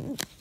Mm-hmm.